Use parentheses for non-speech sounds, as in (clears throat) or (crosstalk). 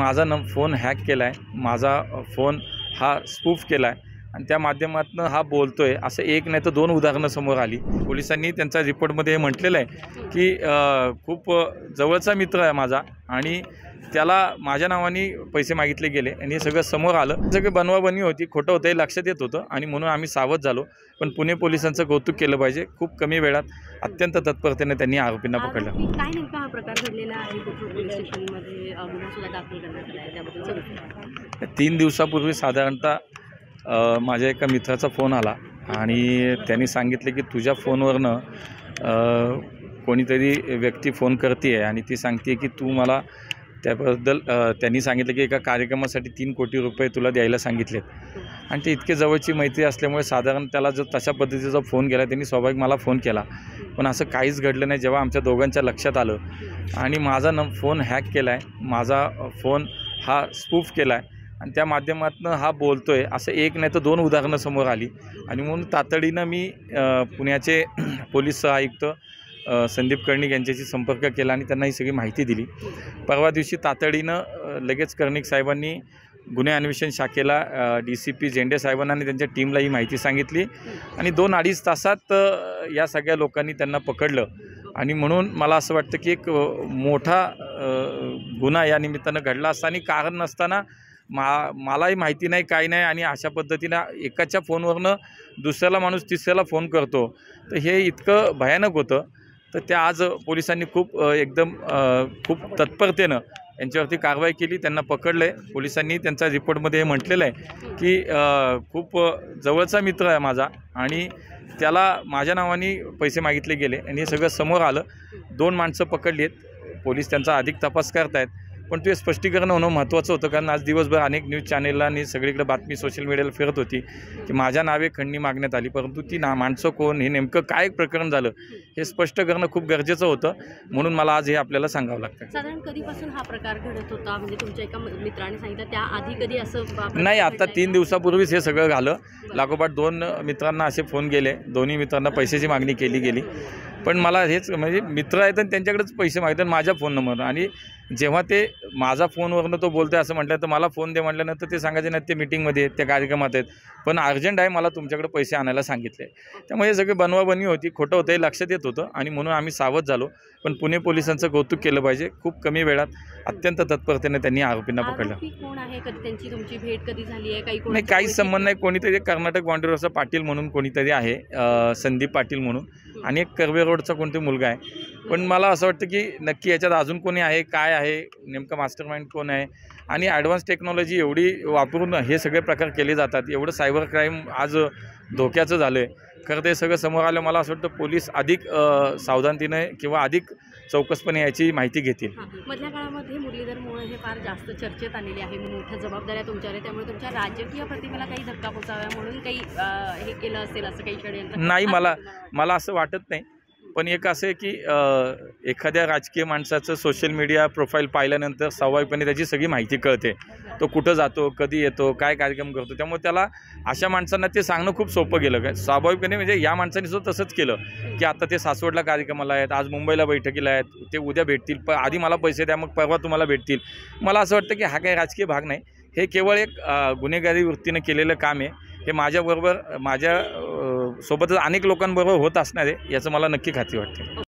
माझा न phone hack केला आहे माझा फोन हा स्पूफ केला आहे आणि त्या माध्यमातून हा बोलतो आहे असं एक नाही तर दोन उदाहरणं समोर आली. पोलिसांनी त्यांच्या रिपोर्टमध्ये हे म्हटलेलं आहे की खूप जवळचा मित्र आहे माझा आणि त्याला माझ्या नावाने पैसे मागितले गेले आणि हे सगळं समोर आलं. सगळं बनवाबनवी होती खोटं होतं हे लक्षात येत होतं आणि म्हणून आम्ही सावध झालो. पण पुणे पोलिसांचं कौतुक केलं पाहिजे खूप कमी वेळात. अत्यंत तत्परतेने त्यांनी आरोपींना पकडलं. काय नेमका हा प्रकार घडलेला आहे? तीन दिवसापूर्वी साधारणतः माझ्या एका मित्राचा फोन आला आणि त्यांनी सांगितले की तुझ्या फोनवरनं कोणीतरी व्यक्ती फोन करते आहे आणि ती सांगते की तू मला त्याबद्दल त्यांनी सांगितलं की एका कार्यक्रमासाठी तीन कोटी रुपये तुला द्यायला सांगितलेत. आणि ते इतके जवळची मैत्री असल्यामुळे साधारण त्याला जर तशा पद्धतीचा फोन केला त्यांनी स्वाभाविक मला फोन केला. पण असं काहीच घडलं नाही जेव्हा आमच्या दोघांच्या लक्षात आलं. आणि माझा न फोन हॅक केला आहे माझा फोन हा स्पूफ केला आहे आणि त्या माध्यमातून हा बोलतो आहे असं एक नाही तर दोन उदाहरणं समोर आली. आणि म्हणून तातडीनं मी पुण्याचे (clears throat) पोलीस आयुक्त संदीप कर्णिक यांच्याशी संपर्क केला आणि त्यांना ही सगळी माहिती दिली. परवा दिवशी तातडीनं लगेच कर्णिक साहेबांनी गुन्हे अन्वेषण शाखेला डी सी पी झेंडे साहेबांना आणि त्यांच्या टीमला ही माहिती सांगितली. आणि दोन अडीच तासात या सगळ्या लोकांनी त्यांना पकडलं. आणि म्हणून मला असं वाटतं की एक मोठा गुन्हा या निमित्तानं घडला असता आणि कारण नसताना मा मलाही माहिती नाही काही नाही आणि अशा पद्धतीनं एकाच्या फोनवरनं दुसऱ्याला माणूस तिसऱ्याला फोन करतो. तर हे इतकं भयानक होतं. तर त्या आज पोलिसांनी खूप एकदम खूप तत्परतेनं यांच्यावरती कारवाई केली त्यांना पकडलं आहे पोलिसांनी त्यांचा रिपोर्टमध्ये हे म्हटलेलं आहे की खूप जवळचा मित्र आहे माझा आणि त्याला माझ्या नावाने पैसे मागितले गेले आणि हे सगळं समोर आलं. दोन माणसं पकडली आहेत. पोलीस त्यांचा अधिक तपास करतायत. पण ते स्पष्टीकरण होणं महत्त्वाचं होतं कारण आज दिवसभर अनेक न्यूज चॅनेलला आणि सगळीकडे बातमी सोशल मीडियाला फिरत होती की माझ्या नावे खंडणी मागण्यात आली परंतु ती ना माणसं कोण हे नेमकं काय प्रकरण झालं हे स्पष्ट करणं खूप गरजेचं होतं म्हणून मला आज हे आपल्याला सांगावं लागतं. साधारण कधीपासून हा प्रकार घडत होता? म्हणजे तुमच्या एका मित्राने सांगितलं त्या आधी कधी असं नाही आता तीन? दिवसापूर्वीच हे सगळं झालं. लागोपाठ दोन मित्रांना असे फोन गेले दोन्ही मित्रांना पैशाची मागणी केली गेली. पण मला हेच म्हणजे मित्र आहेत आणि त्यांच्याकडेच पैसे मागतात माझ्या फोन नंबर आणि जेव्हा ते माझा फोनवरनं तो बोलतोय असं म्हटलं तर मला फोन दे म्हटल्यानंतर ते सांगायचे नाही ते मिटिंगमध्ये आहेत त्या कार्यक्रमात आहेत. पण अर्जंट आहे मला तुमच्याकडे पैसे आणायला सांगितले. त्यामुळे हे सगळे बनवाबनवी होती खोटं होतं हे लक्षात येत होतं आणि म्हणून आम्ही सावध झालो. पण पुणे पोलिसांचं कौतुक केलं पाहिजे खूप कमी वेळात अत्यंत तत्परतेने त्यांनी आरोपींना पकडलं. कोण आहे कधी त्यांची तुमची भेट कधी झाली आहे? काही नाही काहीच संबंध नाही. कोणीतरी कर्नाटक बाउंड्रीवरचा पाटील म्हणून कोणीतरी आहे संदीप पाटील म्हणून. आणि एक कर्वे रोडचा कोणतरी मुलगा आहे. पण मला असं वाटतं की नक्की याच्यात अजून कोणी आहे काय आहे नेमकं मास्टर माइंड कोण आहे? आणि ॲडव्हान्स टेक्नॉलॉजी एवढी वापरून हे सगळे प्रकार केले जातात. एवढं सायबर क्राईम आज धोक्याचं झालं आहे खरं ते सगळं समोर आलं मला असं वाटतं पोलीस अधिक सावधानतेने किंवा अधिक चौकसपणे याची माहिती घेतील. मधल्या काळामध्ये मुरलीधर मोहोळ हे फार जास्त चर्चेत आलेले आहे. मोठ्या जबाबदाऱ्या तुमच्यावर त्यामुळे तुमच्या राजकीय प्रतिमेला काही धक्का पोचाव्या म्हणून काही हे केलं असेल असं काही षडयंत्र नाही, मला-? मला असं वाटत नाही. पण एक असं आहे की एखाद्या राजकीय माणसाचं सोशल मीडिया प्रोफाईल पाहिल्यानंतर स्वाभाविकपणे त्याची सगळी माहिती कळते. तो कुठं जातो कधी येतो काय कार्यक्रम करतो त्यामुळे त्याला अशा माणसांना ते सांगणं खूप सोपं गेलं. काय स्वाभाविकपणे म्हणजे या माणसाने सुद्धा तसंच केलं की आता ते सासवडला कार्यक्रमाला आहेत आज मुंबईला बैठकीला आहेत ते उद्या भेटतील प आधी मला पैसे द्या मग परवा तुम्हाला भेटतील. मला असं वाटतं की हा काही राजकीय भाग नाही. हे केवळ एक गुन्हेगारी वृत्तीनं केलेलं काम आहे. हे माझ्याबरोबर माझ्या सोबतच अनेक लोकांबरोबर होत असणार आहे याचं मला नक्की खात्री वाटते.